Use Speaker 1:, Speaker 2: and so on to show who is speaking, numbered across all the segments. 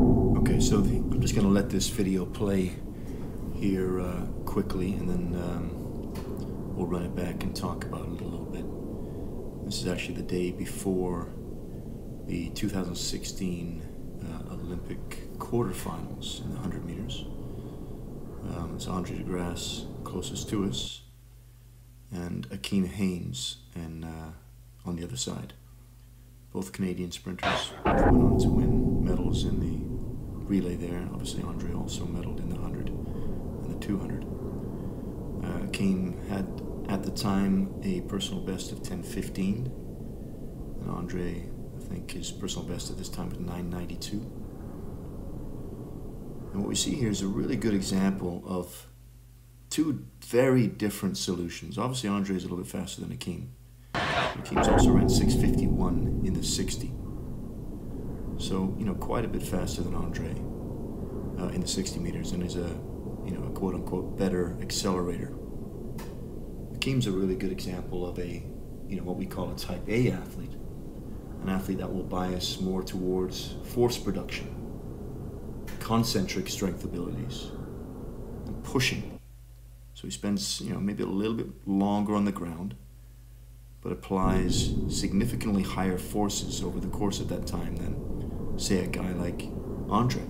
Speaker 1: Okay, so the, I'm just going to let this video play here uh, quickly and then um, we'll run it back and talk about it a little bit. This is actually the day before the 2016 uh, Olympic quarterfinals in the 100 meters. Um, it's Andre DeGrasse closest to us and Akeem Haynes and uh, on the other side. Both Canadian sprinters went on to win medals in the relay there. Obviously, Andre also medaled in the 100 and the 200. Uh, Akeem had at the time a personal best of 10.15, and Andre, I think his personal best at this time was 9.92. And what we see here is a really good example of two very different solutions. Obviously, Andre is a little bit faster than Akeem. Akeem's also ran 651 in the 60. So, you know, quite a bit faster than Andre uh, in the 60 meters and is a, you know, a quote unquote better accelerator. Akeem's a really good example of a, you know, what we call a type A athlete. An athlete that will bias more towards force production, concentric strength abilities, and pushing. So he spends, you know, maybe a little bit longer on the ground, but applies significantly higher forces over the course of that time than, say, a guy like Andre.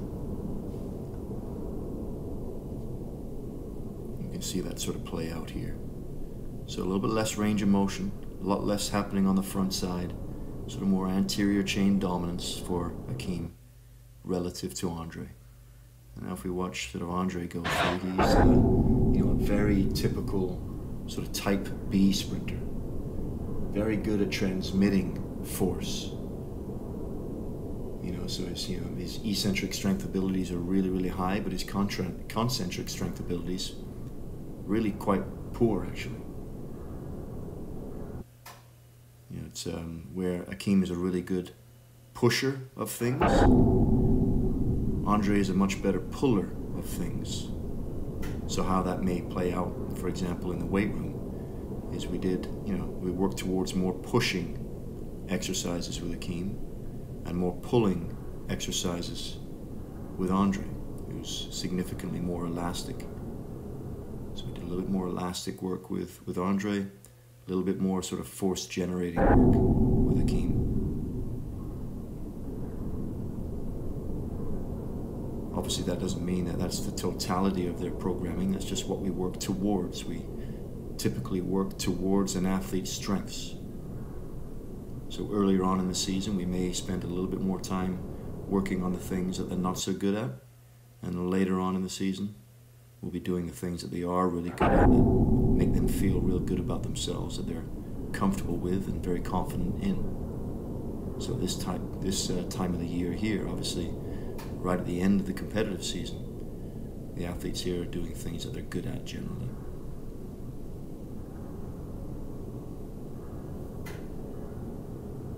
Speaker 1: You can see that sort of play out here. So a little bit less range of motion, a lot less happening on the front side, sort of more anterior chain dominance for Akeem relative to Andre. And now if we watch sort of Andre go through, he's uh, you know a very typical sort of type B sprinter. Very good at transmitting force. You know, so his you know his eccentric strength abilities are really really high, but his contra- concentric strength abilities really quite poor actually. You know, it's um, where Akeem is a really good pusher of things. Andre is a much better puller of things. So how that may play out, for example, in the weight room, is we did, you know, we worked towards more pushing exercises with Akeem more pulling exercises with Andre, who's significantly more elastic. So we did a little bit more elastic work with, with Andre, a little bit more sort of force generating work with Akeem. Obviously, that doesn't mean that that's the totality of their programming. That's just what we work towards. We typically work towards an athlete's strengths. So earlier on in the season, we may spend a little bit more time working on the things that they're not so good at, and later on in the season, we'll be doing the things that they are really good at that make them feel real good about themselves, that they're comfortable with and very confident in. So this time, this uh, time of the year here, obviously, right at the end of the competitive season, the athletes here are doing things that they're good at generally.